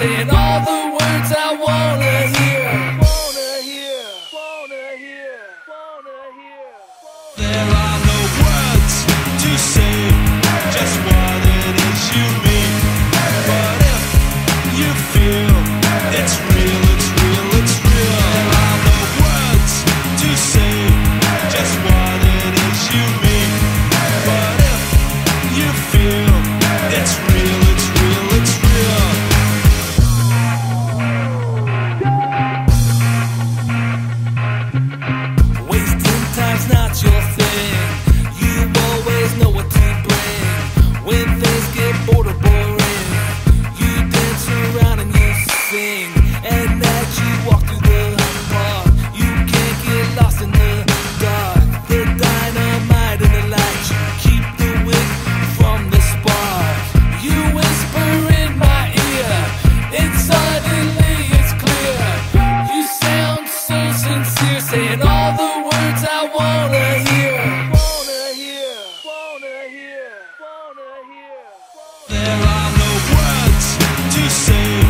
and all the saying all the words I wanna hear. Wanna hear. There are no words to say.